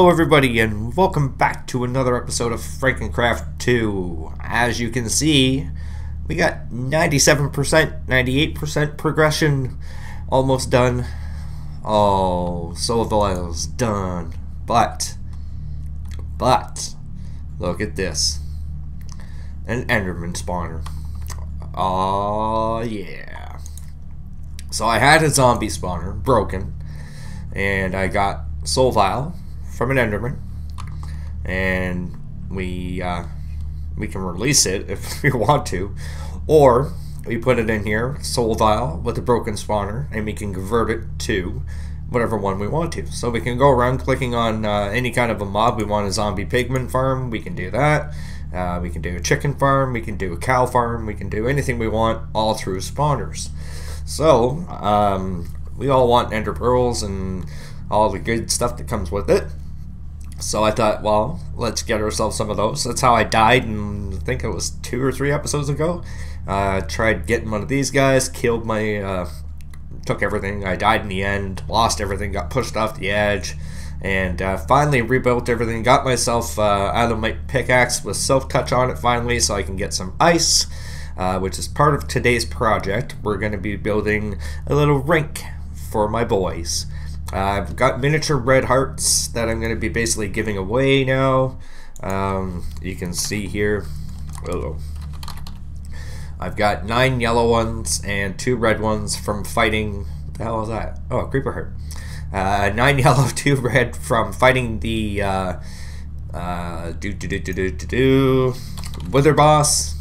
Hello everybody and welcome back to another episode of Frankencraft 2. As you can see, we got 97%, 98% progression almost done. Oh, Soul Vial's done. But, but, look at this. An Enderman spawner. Oh yeah. So I had a zombie spawner, broken, and I got Soul Vial from an Enderman, and we uh, we can release it if we want to, or we put it in here, Soul Vial with a broken spawner, and we can convert it to whatever one we want to. So we can go around clicking on uh, any kind of a mob. We want a zombie pigman farm, we can do that. Uh, we can do a chicken farm, we can do a cow farm, we can do anything we want all through spawners. So, um, we all want ender pearls and all the good stuff that comes with it. So I thought, well, let's get ourselves some of those. That's how I died, and I think it was two or three episodes ago. Uh, tried getting one of these guys, killed my, uh, took everything. I died in the end, lost everything, got pushed off the edge, and uh, finally rebuilt everything. Got myself uh, out of my pickaxe with silk touch on it finally, so I can get some ice. Uh, which is part of today's project. We're going to be building a little rink for my boys. Uh, I've got miniature red hearts that I'm going to be basically giving away now. Um, you can see here. Oh, I've got nine yellow ones and two red ones from fighting. What the hell is that? Oh, creeper heart. Uh, nine yellow, two red from fighting the uh, uh, do do do do do do do wither boss.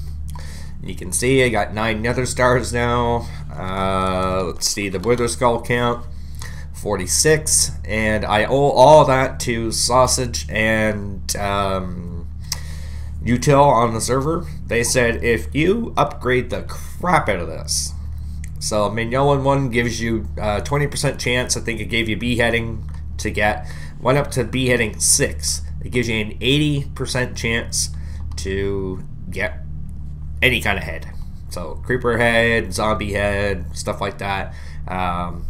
You can see I got nine nether stars now. Uh, let's see the wither skull count. 46, and I owe all that to Sausage and um, Util on the server. They said if you upgrade the crap out of this, so Mignon one gives you 20% uh, chance. I think it gave you beheading to get. Went up to beheading 6. It gives you an 80% chance to get any kind of head. So creeper head, zombie head, stuff like that. Um,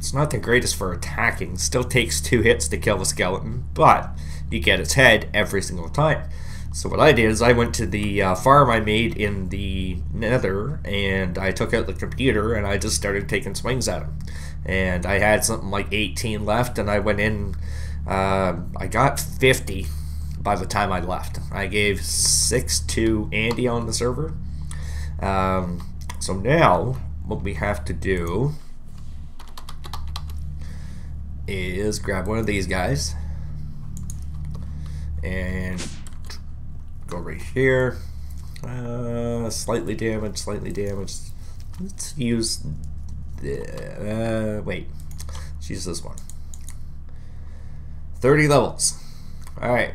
it's not the greatest for attacking. Still takes two hits to kill the skeleton, but you get its head every single time. So what I did is I went to the uh, farm I made in the nether and I took out the computer and I just started taking swings at him. And I had something like 18 left and I went in, uh, I got 50 by the time I left. I gave 6 to Andy on the server. Um, so now what we have to do is grab one of these guys and go right here. Uh, slightly damaged, slightly damaged. Let's use the, uh, wait, let's use this one. 30 levels. Alright.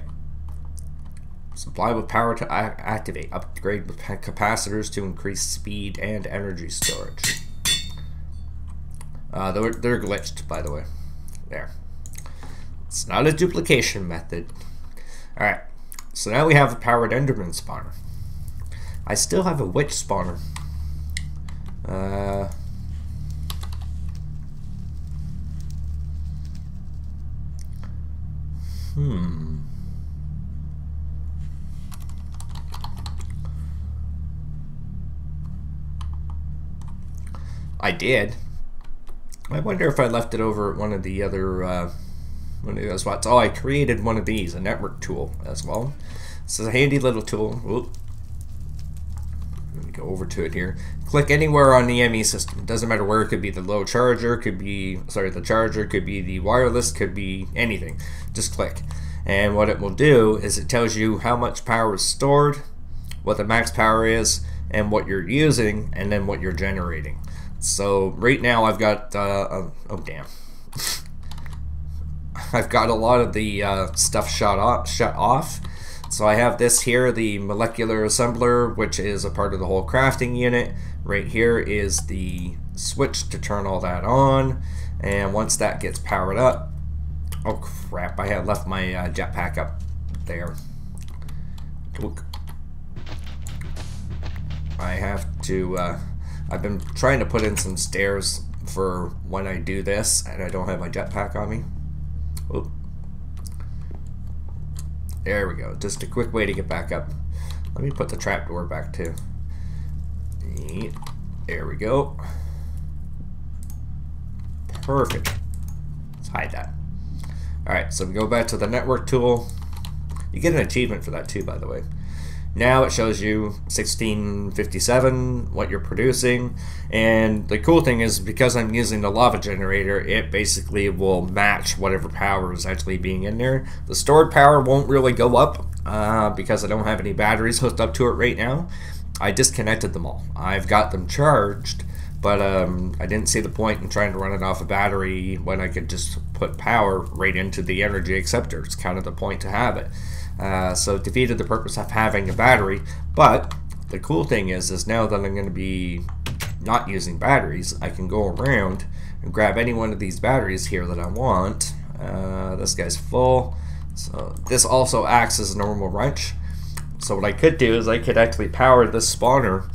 Supply with power to activate. Upgrade with capacitors to increase speed and energy storage. Uh, they're, they're glitched, by the way. There. It's not a duplication method. Alright, so now we have a powered Enderman spawner. I still have a witch spawner. Uh... Hmm. I did. I wonder if I left it over at one of the other uh, one of the other spots. Oh, I created one of these, a network tool as well. This is a handy little tool. Oop. Let me go over to it here. Click anywhere on the ME system. It doesn't matter where. It could be the low charger, could be, sorry, the charger, could be the wireless, could be anything. Just click. And what it will do is it tells you how much power is stored, what the max power is, and what you're using, and then what you're generating. So right now I've got, uh, oh, oh damn. I've got a lot of the uh, stuff shut off, shut off. So I have this here, the molecular assembler, which is a part of the whole crafting unit. Right here is the switch to turn all that on. And once that gets powered up, oh crap, I had left my uh, jetpack up there. I have to, uh, I've been trying to put in some stairs for when I do this and I don't have my jetpack on me. Oop. There we go. Just a quick way to get back up. Let me put the trapdoor back too. There we go. Perfect. Let's hide that. Alright, so we go back to the network tool. You get an achievement for that too, by the way. Now it shows you 1657, what you're producing, and the cool thing is because I'm using the lava generator, it basically will match whatever power is actually being in there. The stored power won't really go up uh, because I don't have any batteries hooked up to it right now. I disconnected them all. I've got them charged, but um, I didn't see the point in trying to run it off a battery when I could just put power right into the energy acceptor. It's kind of the point to have it. Uh, so defeated the purpose of having a battery. But the cool thing is, is now that I'm going to be not using batteries, I can go around and grab any one of these batteries here that I want. Uh, this guy's full. So this also acts as a normal wrench. So what I could do is I could actually power this spawner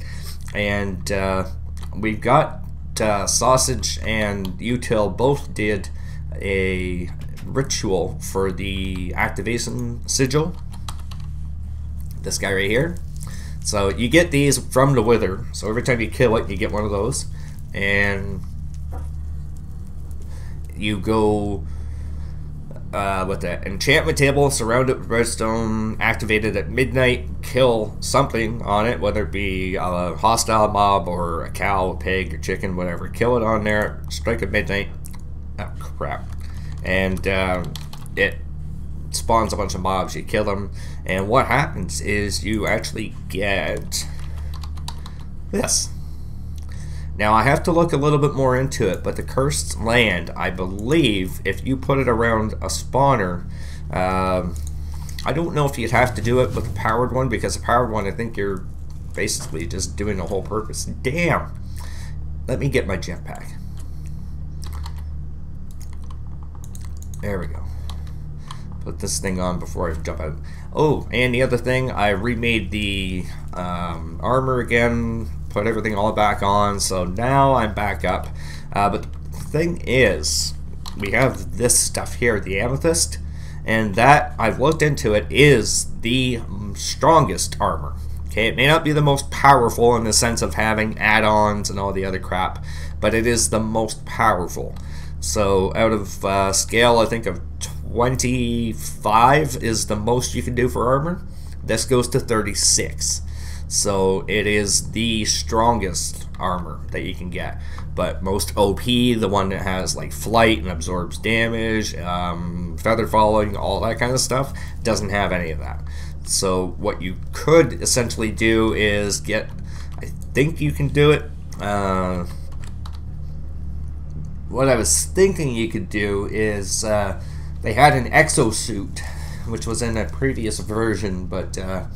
and uh, we've got uh, Sausage and Util both did a ritual for the activation sigil. This guy right here. So you get these from the Wither. So every time you kill it, you get one of those. And you go uh, with the enchantment table surrounded with redstone, activated at midnight, kill something on it, whether it be a hostile mob or a cow, a pig, or chicken, whatever. Kill it on there, strike at midnight. Oh, crap and um, it spawns a bunch of mobs. You kill them, and what happens is you actually get this. Now I have to look a little bit more into it, but the cursed land, I believe, if you put it around a spawner, um, I don't know if you'd have to do it with a powered one because a powered one, I think you're basically just doing the whole purpose. Damn. Let me get my jetpack. There we go. Put this thing on before I jump out. Oh, and the other thing, I remade the um, armor again, put everything all back on, so now I'm back up. Uh, but the thing is, we have this stuff here, the amethyst, and that, I've looked into it, is the strongest armor. Okay, it may not be the most powerful in the sense of having add-ons and all the other crap, but it is the most powerful. So out of uh, scale, I think of 25 is the most you can do for armor. This goes to 36. So it is the strongest armor that you can get. But most OP, the one that has like flight and absorbs damage, um, feather falling, all that kind of stuff, doesn't have any of that. So what you could essentially do is get, I think you can do it. Uh, what I was thinking you could do is uh, they had an exosuit, which was in a previous version, but uh,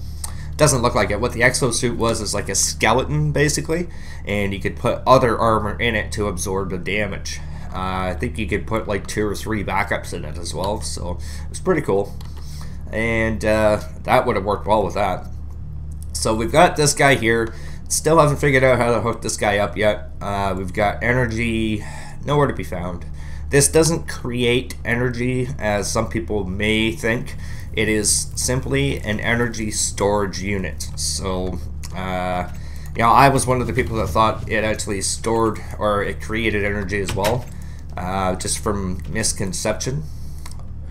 doesn't look like it. What the exosuit was is like a skeleton, basically, and you could put other armor in it to absorb the damage. Uh, I think you could put like two or three backups in it as well, so it's pretty cool. And uh, that would have worked well with that. So we've got this guy here. Still haven't figured out how to hook this guy up yet. Uh, we've got energy nowhere to be found. This doesn't create energy as some people may think. It is simply an energy storage unit. So, uh, you know, I was one of the people that thought it actually stored or it created energy as well, uh, just from misconception,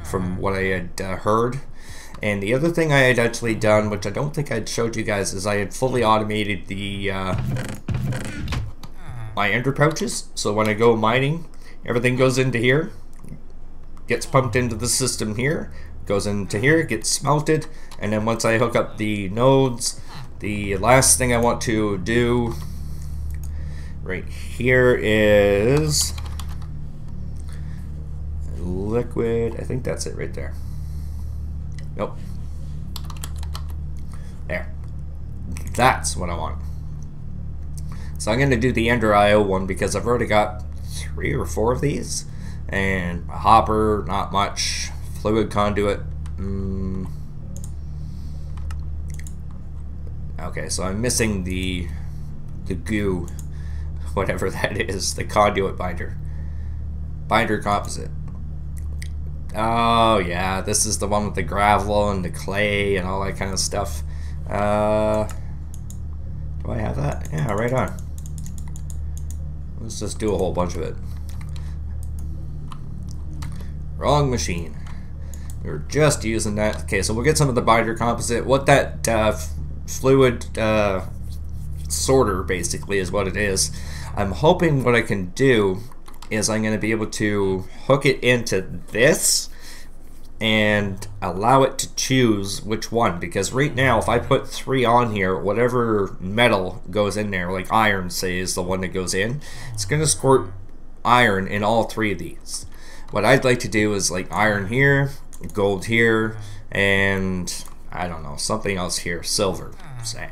from what I had uh, heard. And the other thing I had actually done, which I don't think I'd showed you guys, is I had fully automated the uh, my ender pouches. So when I go mining, everything goes into here, gets pumped into the system here, goes into here, gets smelted, and then once I hook up the nodes, the last thing I want to do right here is liquid. I think that's it right there. Nope. There. That's what I want. So I'm going to do the Ender IO one because I've already got three or four of these. And a hopper, not much. Fluid conduit. Mm. Okay, so I'm missing the the goo, whatever that is, the conduit binder. Binder composite. Oh, yeah, this is the one with the gravel and the clay and all that kind of stuff. Uh, do I have that? Yeah, right on. Let's just do a whole bunch of it. Wrong machine. We are just using that. Okay, so we'll get some of the binder composite. What that uh, fluid uh, sorter basically is what it is. I'm hoping what I can do is I'm going to be able to hook it into this and allow it to choose which one because right now if I put three on here whatever metal goes in there like iron say is the one that goes in it's gonna squirt iron in all three of these. What I'd like to do is like iron here gold here and I don't know something else here silver say.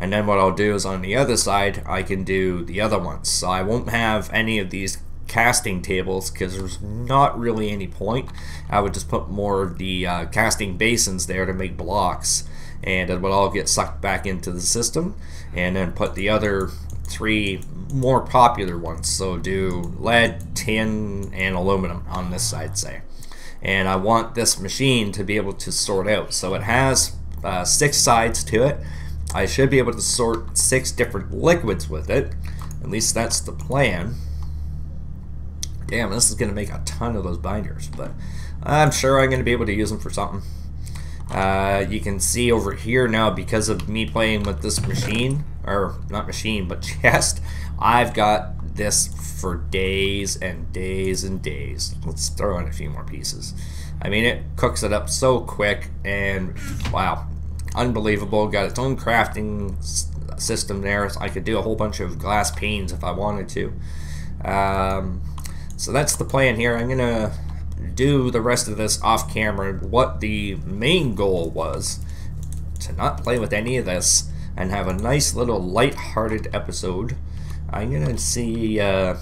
And then what I'll do is on the other side I can do the other ones. So I won't have any of these casting tables because there's not really any point. I would just put more of the uh, casting basins there to make blocks and it would all get sucked back into the system and then put the other three more popular ones. So do lead, tin, and aluminum on this side, say. And I want this machine to be able to sort out. So it has uh, six sides to it. I should be able to sort six different liquids with it. At least that's the plan. Damn, this is going to make a ton of those binders, but I'm sure I'm going to be able to use them for something. Uh, you can see over here now, because of me playing with this machine, or not machine, but chest, I've got this for days and days and days. Let's throw in a few more pieces. I mean, it cooks it up so quick, and wow, unbelievable. Got its own crafting system there. I could do a whole bunch of glass panes if I wanted to. Um, so that's the plan here. I'm going to do the rest of this off camera. What the main goal was to not play with any of this and have a nice little light-hearted episode. I'm going to see, uh,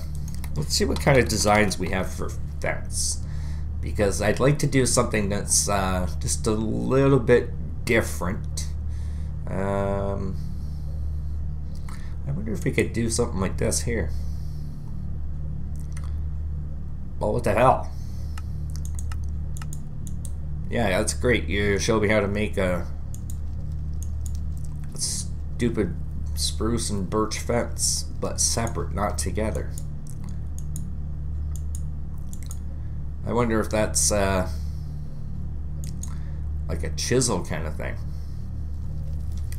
let's see what kind of designs we have for fence. Because I'd like to do something that's uh, just a little bit different. Um, I wonder if we could do something like this here. Well, what the hell? Yeah, that's great. You showed me how to make a, a stupid spruce and birch fence, but separate, not together. I wonder if that's uh, like a chisel kind of thing.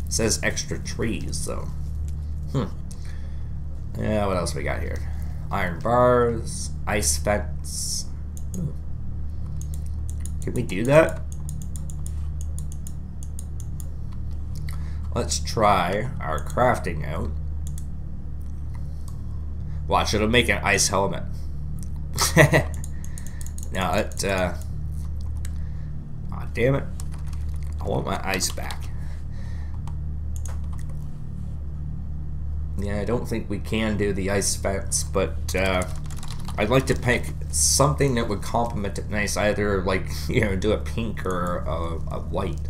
It says extra trees, though. Hmm. Yeah, what else we got here? Iron bars, ice. Ooh. Can we do that? Let's try our crafting out. Watch, it'll make an ice helmet. now it, uh... Oh, damn it. I want my ice back. Yeah, I don't think we can do the ice fence, but uh, I'd like to pick something that would complement it nice, either like, you know, do a pink or a, a white.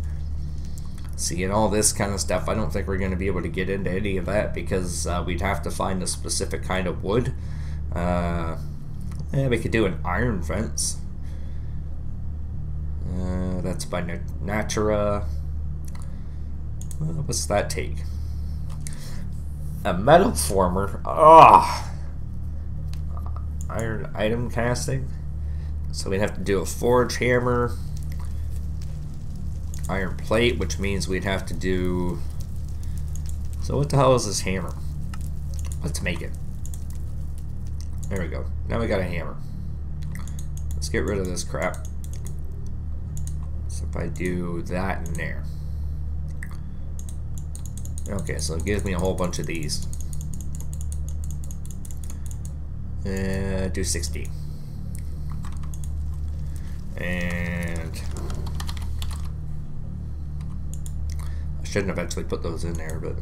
See, and all this kind of stuff, I don't think we're going to be able to get into any of that because uh, we'd have to find a specific kind of wood. Uh, yeah, we could do an iron fence. Uh, that's by Natura. What's that take? A metal former. Ah. Iron item casting. So we'd have to do a forge hammer. Iron plate, which means we'd have to do... So what the hell is this hammer? Let's make it. There we go. Now we got a hammer. Let's get rid of this crap. So if I do that in there. Okay, so it gives me a whole bunch of these. Uh, do 60. And I shouldn't have actually put those in there, but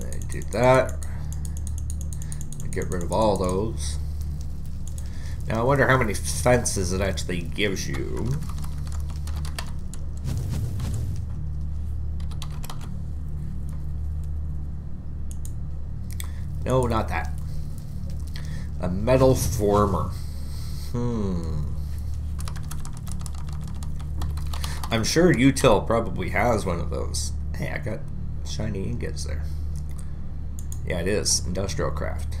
I do that. Get rid of all those. Now I wonder how many fences it actually gives you. No, not that. A metal former. Hmm. I'm sure Util probably has one of those. Hey, I got shiny ingots there. Yeah, it is. Industrial craft.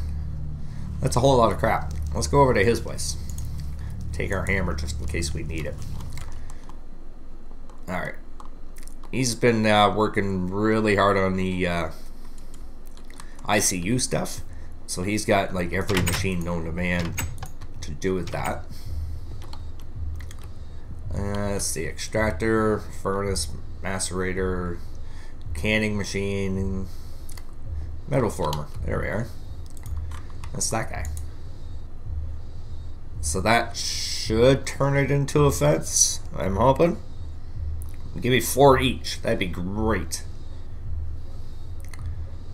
That's a whole lot of crap. Let's go over to his place. Take our hammer just in case we need it. Alright. He's been uh, working really hard on the uh, IC2 stuff. So he's got like every machine known to man to do with that. Uh, see, extractor, furnace, macerator, canning machine, metal former. There we are. That's that guy. So that should turn it into a fence, I'm hoping. Give me four each. That'd be great.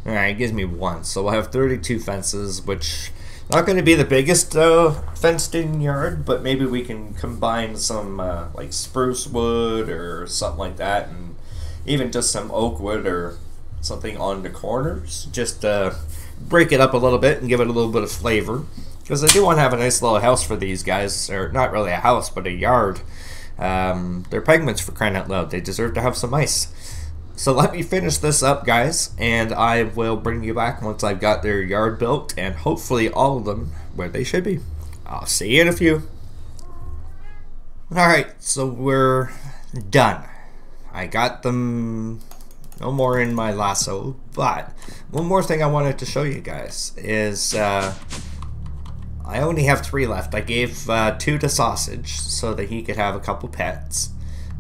Alright, it gives me one. So we'll have 32 fences, which not going to be the biggest uh, fenced-in yard, but maybe we can combine some uh, like spruce wood or something like that, and even just some oak wood or something on the corners. Just uh, break it up a little bit and give it a little bit of flavor. Because I do want to have a nice little house for these guys, or not really a house, but a yard. Um, they're penguins for crying out loud. They deserve to have some ice. So let me finish this up, guys, and I will bring you back once I've got their yard built, and hopefully all of them where they should be. I'll see you in a few. Alright, so we're done. I got them no more in my lasso, but one more thing I wanted to show you guys is uh, I only have three left. I gave uh, two to Sausage so that he could have a couple pets.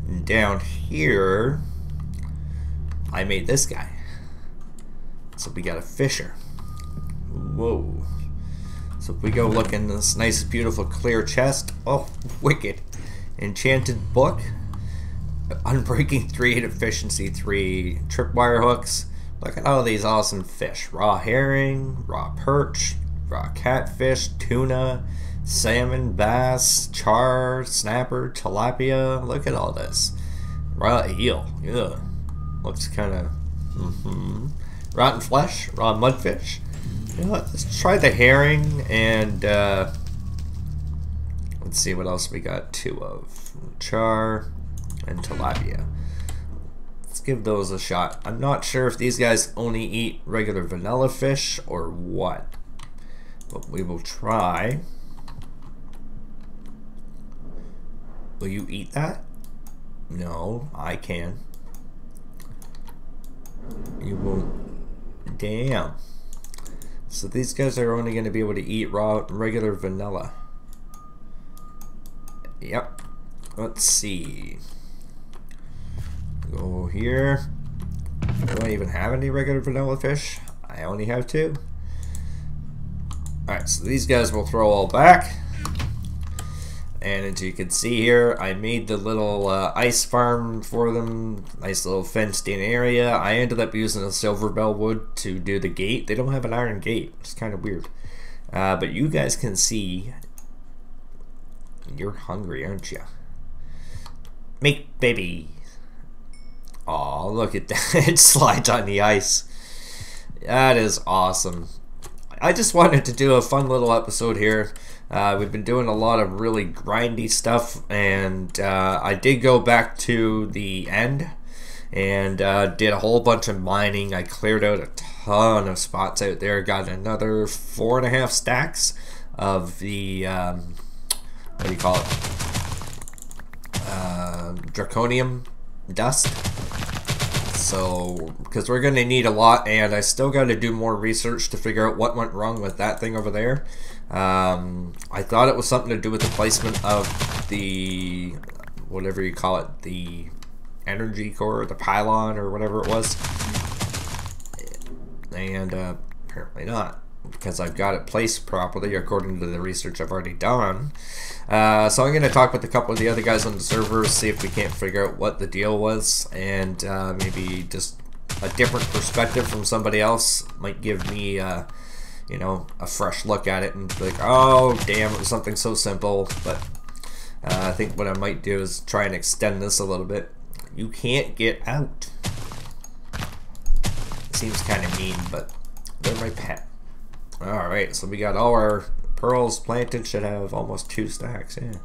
And down here, I made this guy. So we got a Fisher. Whoa. So if we go look in this nice, beautiful, clear chest, oh, wicked. Enchanted book, Unbreaking 3 Efficiency 3, tripwire hooks. Look at all these awesome fish. Raw herring, raw perch, raw catfish, tuna, salmon, bass, char, snapper, tilapia. Look at all this. Raw eel. Yeah. Looks kind of... Mm -hmm. Rotten flesh, raw mudfish. You know what, let's try the herring and... Uh, let's see what else we got two of. Char and tilapia. Let's give those a shot. I'm not sure if these guys only eat regular vanilla fish or what. But we will try. Will you eat that? No, I can. You won't. Damn. So these guys are only going to be able to eat raw, regular vanilla. Yep. Let's see. Go here. Do I even have any regular vanilla fish? I only have two. Alright, so these guys will throw all back. And as you can see here, I made the little uh, ice farm for them. Nice little fenced in area. I ended up using a silver bell wood to do the gate. They don't have an iron gate. It's kind of weird. Uh, but you guys can see you're hungry, aren't you? Make baby. Oh, look at that. it slides on the ice. That is awesome. I just wanted to do a fun little episode here. Uh, we've been doing a lot of really grindy stuff, and uh, I did go back to the end and uh, did a whole bunch of mining. I cleared out a ton of spots out there. Got another four and a half stacks of the um, what do you call it? Uh, draconium dust. So, because we're going to need a lot, and I still got to do more research to figure out what went wrong with that thing over there. Um, I thought it was something to do with the placement of the, whatever you call it, the energy core, the pylon, or whatever it was. And uh, apparently not, because I've got it placed properly according to the research I've already done. Uh, so I'm going to talk with a couple of the other guys on the server, see if we can't figure out what the deal was, and uh, maybe just a different perspective from somebody else might give me uh, you know, a fresh look at it and be like, oh, damn, it was something so simple. But uh, I think what I might do is try and extend this a little bit. You can't get out. Seems kind of mean, but they're my pet. Alright, so we got all our pearls planted should have almost two stacks, yeah.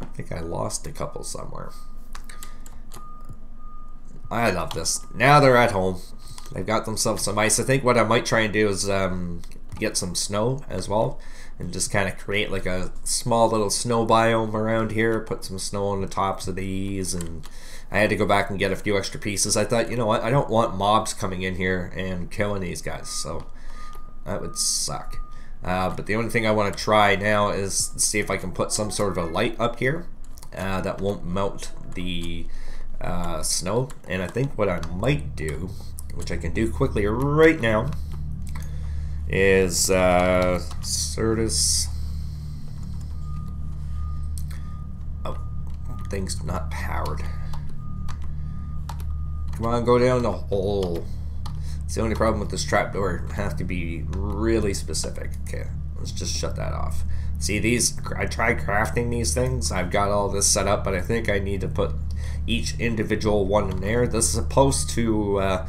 I think I lost a couple somewhere. I love this. Now they're at home. They've got themselves some ice. I think what I might try and do is um, get some snow as well and just kind of create like a small little snow biome around here. Put some snow on the tops of these and I had to go back and get a few extra pieces. I thought, you know what, I don't want mobs coming in here and killing these guys, so that would suck. Uh, but the only thing I want to try now is see if I can put some sort of a light up here uh, that won't melt the uh, snow. And I think what I might do, which I can do quickly right now, is uh, Certus. Oh, thing's not powered. Come on, go down the hole. It's the only problem with this trapdoor. Have to be really specific. Okay, let's just shut that off. See these, I tried crafting these things. I've got all this set up, but I think I need to put each individual one in there. This is supposed to uh,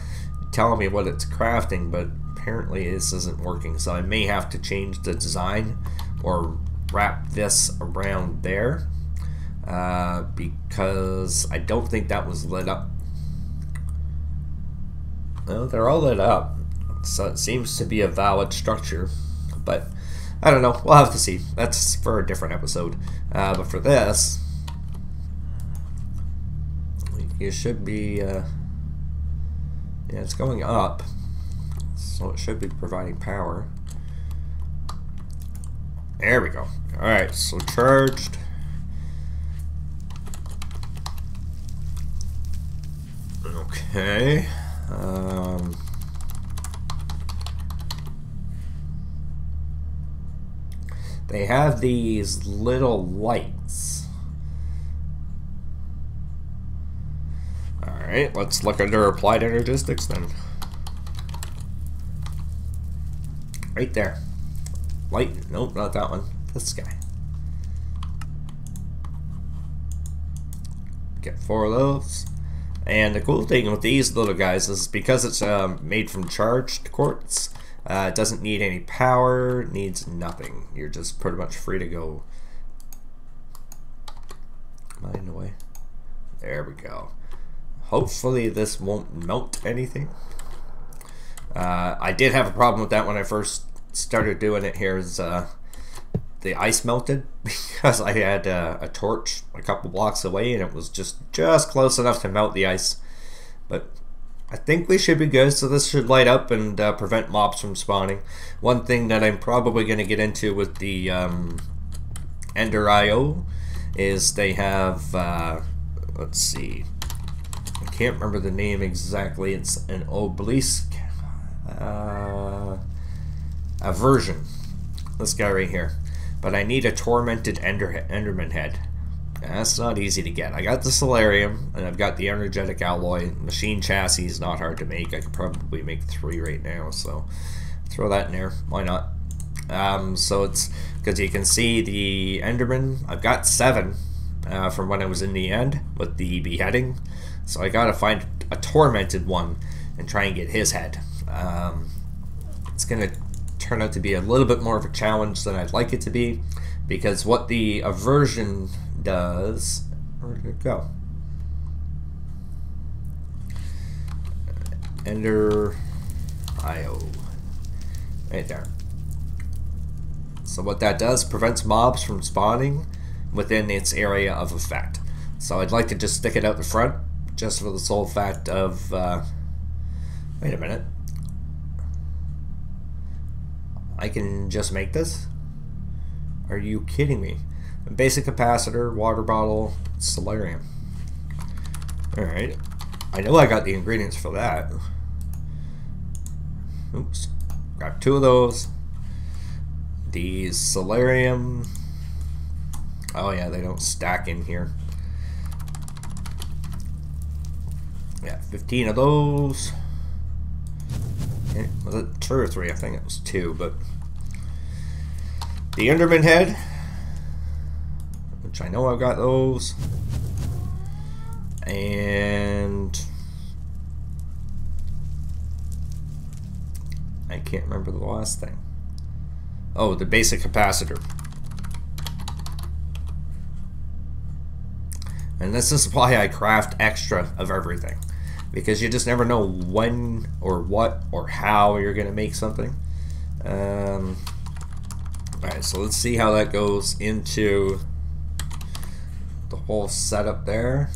tell me what it's crafting, but apparently this isn't working. So I may have to change the design or wrap this around there uh, because I don't think that was lit up well, they're all lit up, so it seems to be a valid structure. But I don't know. We'll have to see. That's for a different episode. Uh, but for this, you should be. Uh, yeah, it's going up, so it should be providing power. There we go. All right, so charged. Okay. Um, they have these little lights. Alright, let's look under applied energistics then. Right there. Light, nope, not that one. This guy. Get four of those. And the cool thing with these little guys is because it's um, made from charged quartz, uh, it doesn't need any power, needs nothing. You're just pretty much free to go. Am I in the way? There we go. Hopefully this won't melt anything. Uh, I did have a problem with that when I first started doing it here. Is uh, the ice melted because I had uh, a torch a couple blocks away and it was just just close enough to melt the ice. But I think we should be good, so this should light up and uh, prevent mobs from spawning. One thing that I'm probably going to get into with the um, Ender IO is they have, uh, let's see, can't remember the name exactly, it's an obelisk uh, aversion. This guy right here. But I need a tormented Ender Enderman head. That's not easy to get. I got the Soularium, and I've got the Energetic Alloy. Machine chassis is not hard to make. I could probably make three right now, so throw that in there. Why not? Um, so it's because you can see the Enderman. I've got seven uh, from when I was in the end with the beheading. So I gotta find a tormented one and try and get his head. Um, it's gonna turn out to be a little bit more of a challenge than I'd like it to be because what the aversion does where did it go? Ender IO right there. So what that does prevents mobs from spawning within its area of effect. So I'd like to just stick it out the front just for the sole fact of uh, wait a minute I can just make this? Are you kidding me? A basic capacitor, water bottle, Soularium. Alright. I know I got the ingredients for that. Oops. Grab two of those. These Soularium. Oh yeah, they don't stack in here. 15 of those. Eh, was it two or three? I think it was two, but the Enderman head, which I know I've got those, and I can't remember the last thing. Oh, the basic capacitor. And this is why I craft extra of everything. Because you just never know when or what or how you're going to make something. Um, Alright, so let's see how that goes into the whole setup there.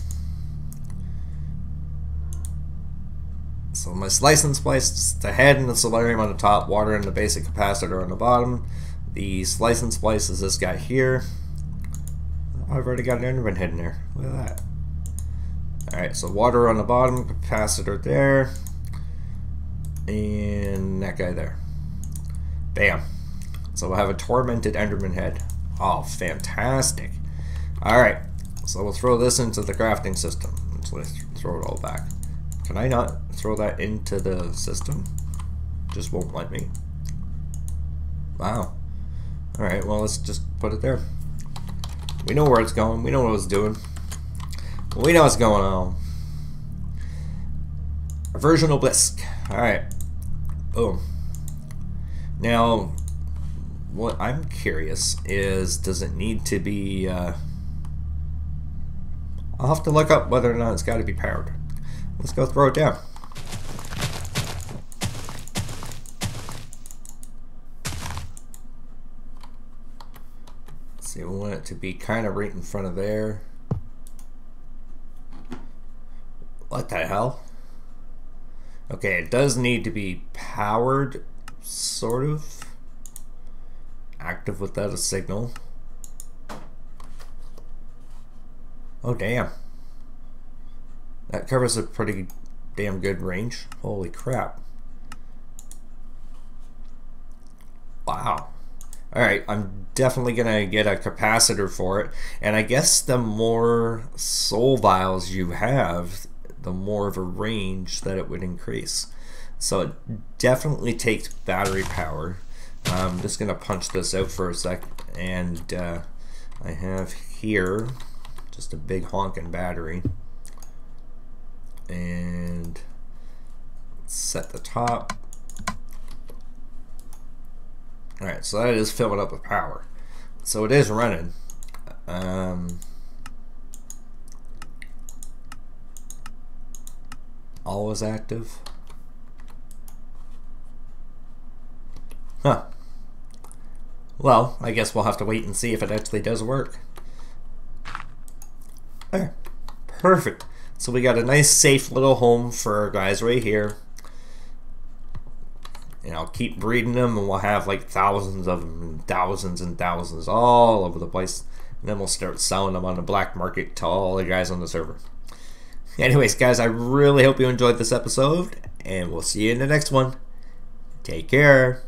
So my slice and splice, the head and the soularium on the top, water and the basic capacitor on the bottom. The slice and splice is this guy here. I've already got an Enderman head in there. Look at that. Alright, so water on the bottom, capacitor there, and that guy there. Bam. So we'll have a tormented Enderman head. Oh, fantastic. Alright, so we'll throw this into the crafting system. Let's throw it all back. Can I not throw that into the system? Just won't let me. Wow. Alright, well let's just put it there. We know where it's going. We know what it's doing. We know what's going on. Version obelisk. Alright. Boom. Now, what I'm curious is, does it need to be... Uh, I'll have to look up whether or not it's got to be powered. Let's go throw it down. see, we want it to be kind of right in front of there. What the hell? Okay, it does need to be powered, sort of. Active without a signal. Oh, damn. That covers a pretty damn good range. Holy crap. Wow. Alright, I'm definitely going to get a capacitor for it. And I guess the more soul vials you have, the more of a range that it would increase. So it definitely takes battery power. I'm just going to punch this out for a sec. And uh, I have here just a big honking battery. And set the top Alright, so that is filling up with power. So it is running. Um, always active. Huh. Well, I guess we'll have to wait and see if it actually does work. There. Perfect. So we got a nice safe little home for our guys right here And I'll keep breeding them, and we'll have like thousands of them, and thousands and thousands all over the place. And then we'll start selling them on the black market to all the guys on the server. Anyways, guys, I really hope you enjoyed this episode, and we'll see you in the next one. Take care.